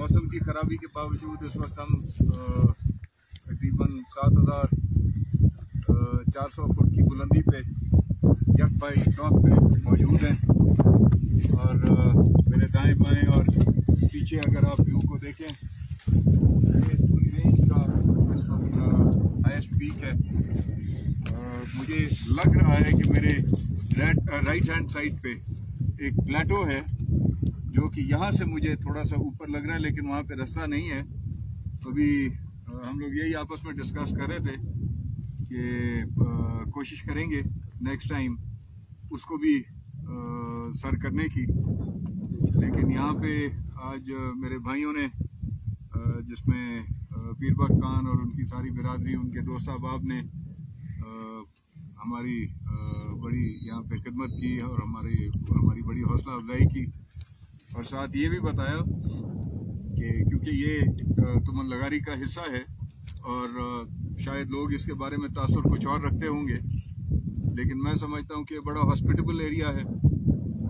मौसम की खराबी के बावजूद इस वक्त हम तकरीबन सात हज़ार चार सौ फुट की बुलंदी पे यक भाई टॉप पे मौजूद हैं। और मेरे दाएँ बाएँ और पीछे अगर आप व्यू को देखें ये पूरी रेंज का, इस वक्त हाइस्ट पीक है। मुझे लग रहा है कि मेरे राइट हैंड साइड पे एक प्लेटो है। जो कि यहाँ से मुझे थोड़ा सा ऊपर लग रहा है लेकिन वहाँ पे रास्ता नहीं है। अभी हम लोग यही आपस में डिस्कस कर रहे थे कि कोशिश करेंगे नेक्स्ट टाइम उसको भी आ, सर करने की। लेकिन यहाँ पे आज मेरे भाइयों ने जिसमें पीरबख खान और उनकी सारी बिरादरी उनके दोस्त अहबाब ने हमारी बड़ी यहाँ पे खिदमत की और हमारी हमारी बड़ी हौसला अफजाई की। और साथ ये भी बताया कि क्योंकि ये तुमन लगारी का हिस्सा है और शायद लोग इसके बारे में तासर कुछ और रखते होंगे। लेकिन मैं समझता हूँ कि बड़ा हॉस्पिटेबल एरिया है।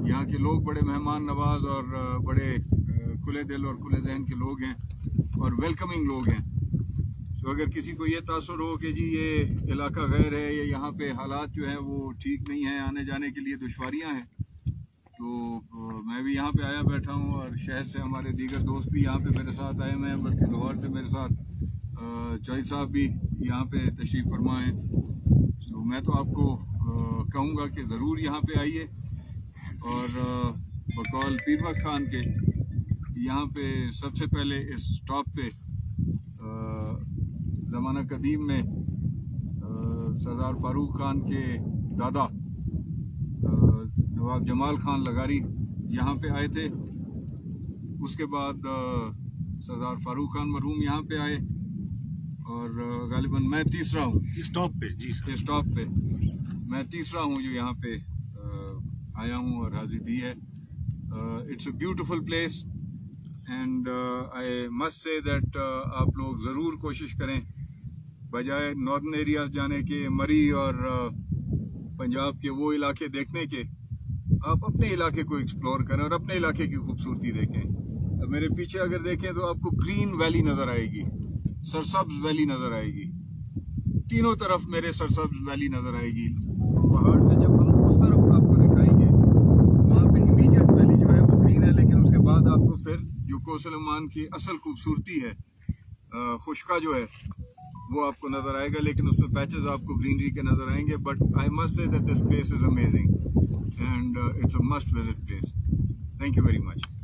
यहाँ के लोग बड़े मेहमान नवाज़ और बड़े खुले दिल और खुले जहन के लोग हैं और वेलकमिंग लोग हैं। तो अगर किसी को ये तासर हो कि जी ये इलाका गैर है, या यहाँ पे हालात जो हैं वो ठीक नहीं है, आने जाने के लिए दुशारियाँ हैं तो मैं भी यहाँ पे आया बैठा हूँ और शहर से हमारे दीगर दोस्त भी यहाँ पे मेरे साथ आए हुए हैं, बल्कि लाहौर से मेरे साथ चौई साहब भी यहाँ पे तशरीफ़ फरमाएँ तो मैं तो आपको कहूँगा कि ज़रूर यहाँ पे आइए और बकौल पीरवा खान के यहाँ पे सबसे पहले इस स्टॉप पे ज़माना कदीम में सरदार फारूक खान के दादा नवाब जमाल खान लगारी यहाँ पे आए थे। उसके बाद सरदार फारूक खान मरहूम यहाँ पे आए। और गालिबा मैं तीसरा हूँ। स्टॉप पे जी स्टॉप पे। मैं तीसरा हूँ जो यहाँ पे आया हूँ और हाजिर दी है। It's a beautiful place and I must say that आप लोग ज़रूर कोशिश करें। बजाय नॉर्दर्न एरियाज़ जाने के मरी और uh, पंजाब के वो इलाके देखने के। आप अपने इलाके को एक्सप्लोर करें और अपने इलाके की खूबसूरती देखें। अब मेरे पीछे अगर देखें तो आपको ग्रीन वैली नज़र आएगी सरसब्ज वैली नज़र आएगी। तीनों तरफ़ मेरे सरसब्ज वैली नज़र आएगी। पहाड़ से जब हम उस तरफ़ आपको दिखाएँगे, वहाँ पे इमीडिएट वैली जो है वो ग्रीन है, लेकिन उसके बाद आपको फिर जो कोसलमान की असल खूबसूरती है। खुशका जो है वो आपको नज़र आएगा, लेकिन उसमें पैचेज आपको ग्रीनरी के नज़र आएँगे but I must say that this place is amazing and it's a must visit place thank you very much.